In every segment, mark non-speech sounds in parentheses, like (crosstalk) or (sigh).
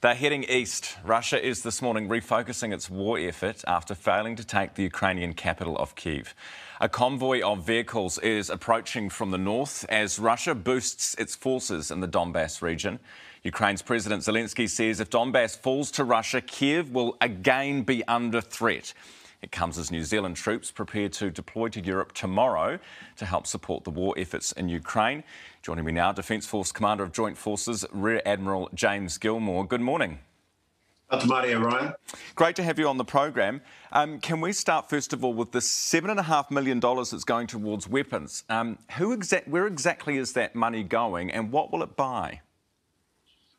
They're heading east. Russia is this morning refocusing its war effort after failing to take the Ukrainian capital of Kiev. A convoy of vehicles is approaching from the north as Russia boosts its forces in the Donbass region. Ukraine's President Zelensky says if Donbass falls to Russia, Kiev will again be under threat. It comes as New Zealand troops prepare to deploy to Europe tomorrow to help support the war efforts in Ukraine. Joining me now, Defence Force Commander of Joint Forces, Rear Admiral James Gilmour. Good morning. Maria Ryan. Great to have you on the program. Um, can we start first of all with the seven and a half million dollars that's going towards weapons? Um, who exact, where exactly is that money going, and what will it buy?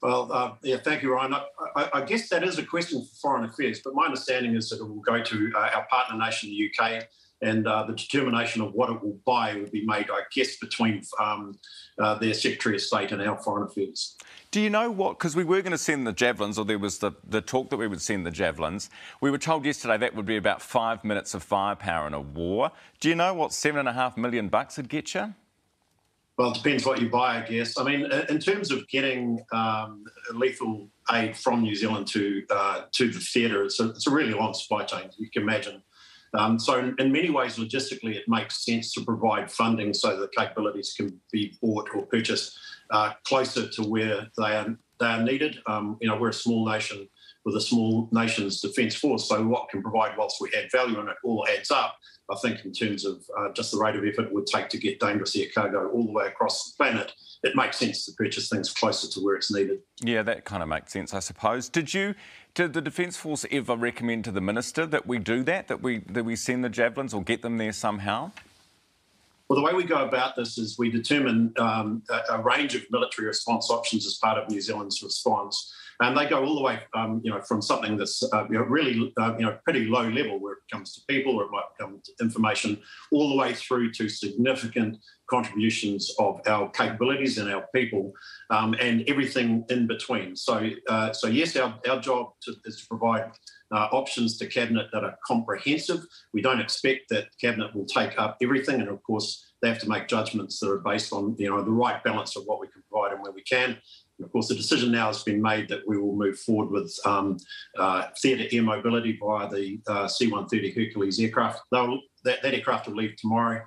Well, uh, yeah, thank you, Ryan. I, I, I, guess that is a question for foreign affairs, but my understanding is that it will go to uh, our partner nation, the UK, and uh, the determination of what it will buy will be made, I guess, between um, uh, their Secretary of State and our Foreign Affairs. Do you know what? Because we were going to send the javelins, or there was the, the talk that we would send the javelins. We were told yesterday that would be about five minutes of firepower in a war. Do you know what seven and a half million bucks would get you? Well, it depends what you buy, I guess. I mean, in terms of getting um, lethal aid from New Zealand to uh, to the theatre, it's a, it's a really long supply chain. You can imagine. Um, so, in, in, many ways, logistically, it makes sense to provide funding so the capabilities can be bought or purchased uh, closer to where they are they are needed. Um, you know, we're a small nation with a small nation's defence force, so what can provide whilst we add value and it all adds up I think in terms of uh, just the rate of effort it would take to get dangerous air cargo all the way across the planet, it makes sense to purchase things closer to where it's needed. Yeah, that kind of makes sense, I suppose. Did you, did the Defence Force ever recommend to the Minister that we do that, that we, that we send the javelins or get them there somehow? Well, the way we go about this is we determine um, a, a range of military response options as part of New Zealand's response and they go all the way, um, you know, from something that's uh, you know, really, uh, you know, pretty low level where it comes to people or it might come to information, all the way through to significant contributions of our capabilities and our people, um, and everything in between. So, uh, so yes, our, our job to, is to provide uh, options to cabinet that are comprehensive. We don't expect that cabinet will take up everything, and of course, they have to make judgments that are based on you know the right balance of what we can provide and where we can. Of course, the decision now has been made that we will move forward with um, uh, theatre air mobility via the uh, C-130 Hercules aircraft. That, that, aircraft will leave tomorrow.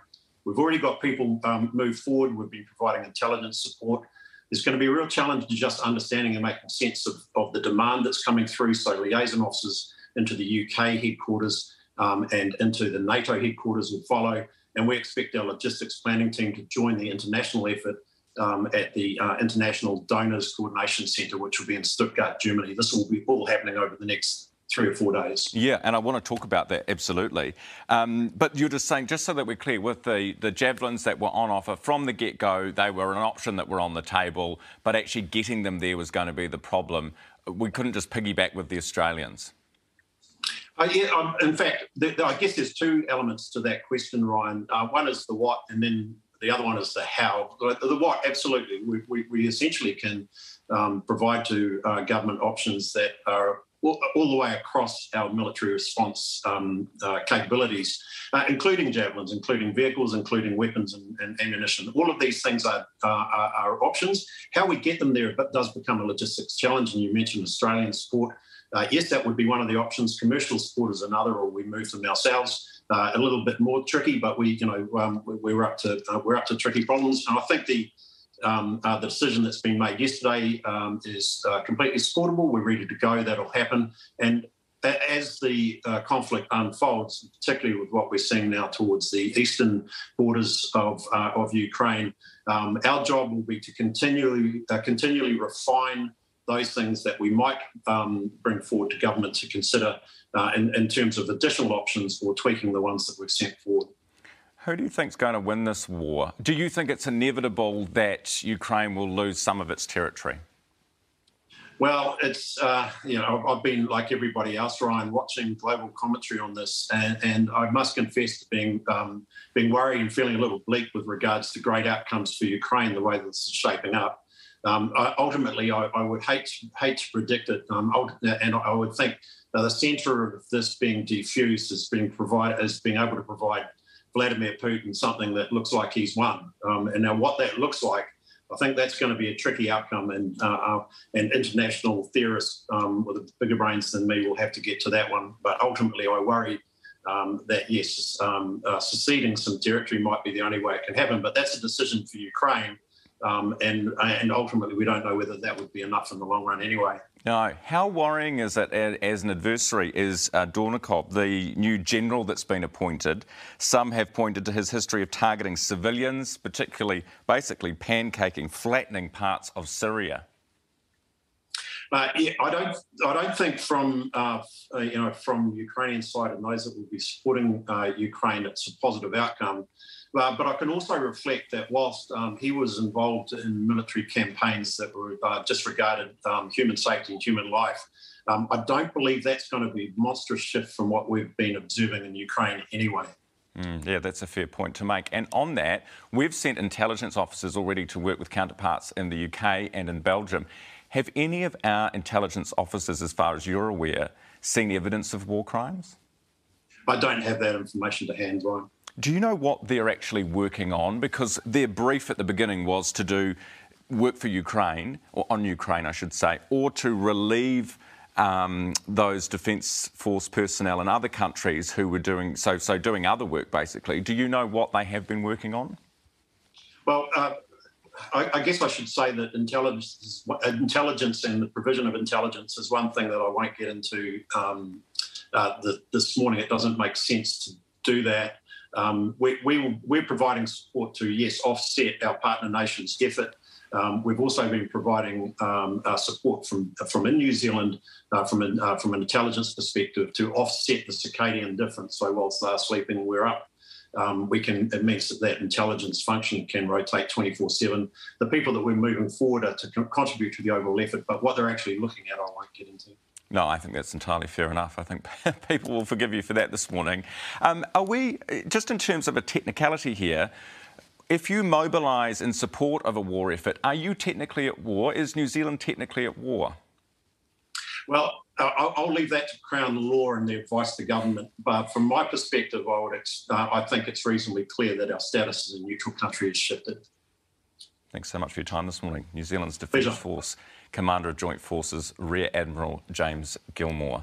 We've already got people um, move forward. We've been providing intelligence support. There's going to be a real challenge to just understanding and making sense of, of the demand that's coming through. So liaison officers into the UK headquarters um, and into the NATO headquarters will follow. And we expect our logistics planning team to join the international effort um, at the uh, International Donors Coordination Centre, which will be in Stuttgart, Germany. This will be all happening over the next three or four days. Yeah, and I want to talk about that absolutely. Um, but you're just saying, just so that we're clear, with the, the javelins that were on offer from the get go, they were an option that were on the table, but actually getting them there was going to be the problem. We couldn't just piggyback with the Australians. Uh, yeah, um, in fact, the, the, I guess there's two elements to that question, Ryan. Uh, one is the what, and then the other one is the how. The what, absolutely. We, we, we essentially can um, provide to uh, government options that are all, all, the way across our military response um, uh, capabilities, uh, including javelins, including vehicles, including weapons and, and ammunition. All of these things are, are, are, options. How we get them there does become a logistics challenge. And you mentioned Australian support. Uh, yes, that would be one of the options. Commercial support is another, or we move them ourselves uh, a little bit more tricky, but we, you know, um, we, are up to uh, we're up to tricky problems. And I think the um, uh, the decision that's been made yesterday um, is uh, completely supportable. We're ready to go. That'll happen. And as the uh, conflict unfolds, particularly with what we're seeing now towards the eastern borders of uh, of Ukraine, um, our job will be to continually continually refine those things that we might um, bring forward to government to consider uh, in, in terms of additional options or tweaking the ones that we've sent forward. Who do you think is going to win this war? Do you think it's inevitable that Ukraine will lose some of its territory? Well, it's uh, you know I've been like everybody else, Ryan, watching global commentary on this, and, and I must confess to being um, being worried and feeling a little bleak with regards to great outcomes for Ukraine, the way this is shaping up. Um, I, ultimately, I, I, would hate hate to predict it, um, and I would think the centre of this being defused is being provided as being able to provide Vladimir Putin something that looks like he's won. Um, and now, what that looks like, I think that's going to be a tricky outcome, and uh, uh, and international theorists um, with bigger brains than me will have to get to that one. But ultimately, I worry um, that yes, um, uh, seceding some territory might be the only way it can happen. But that's a decision for Ukraine, um, and and ultimately, we don't know whether that would be enough in the long run anyway. No. How worrying is it as an adversary is uh, Dvornikov, the new general that's been appointed? Some have pointed to his history of targeting civilians, particularly basically pancaking, flattening parts of Syria. Uh, yeah, I don't. I don't think from uh, you know from Ukrainian side and those that will be supporting uh, Ukraine, it's a positive outcome. Uh, but I can also reflect that whilst um, he was involved in military campaigns that were uh, disregarded um, human safety and human life, um, I don't believe that's going to be a monstrous shift from what we've been observing in Ukraine anyway. Mm, yeah, that's a fair point to make. And on that, we've sent intelligence officers already to work with counterparts in the UK and in Belgium. Have any of our intelligence officers, as far as you're aware, seen evidence of war crimes? I don't have that information to hand, Ryan. Do you know what they're actually working on? Because their brief at the beginning was to do work for Ukraine, or on Ukraine, I should say, or to relieve um, those Defence Force personnel in other countries who were doing so, so doing other work basically. Do you know what they have been working on? Well, uh, I, I, guess I should say that intelligence, intelligence and the provision of intelligence is one thing that I won't get into um, uh, the, this morning. It doesn't make sense to do that. Um, we, we, we're providing support to, yes, offset our partner nations' effort. Um, we've also been providing um, uh, support from from in New Zealand uh, from an uh, from an intelligence perspective to offset the circadian difference. So whilst they're sleeping, we're up. Um, we can it means that that intelligence function can rotate 24/7. The people that we're moving forward are to contribute to the overall effort, but what they're actually looking at, I won't get into. No, I think that's entirely fair enough. I think (laughs) people will forgive you for that this morning. Um, are we, just in terms of a technicality here, if you mobilise in support of a war effort, are you technically at war? Is New Zealand technically at war? Well, I'll, leave that to Crown law and the advice to government. But from my perspective, I would, uh, I think it's reasonably clear that our status as a neutral country has shifted. Thanks so much for your time this morning. New Zealand's Defence Force Commander of Joint Forces, Rear Admiral James Gilmour.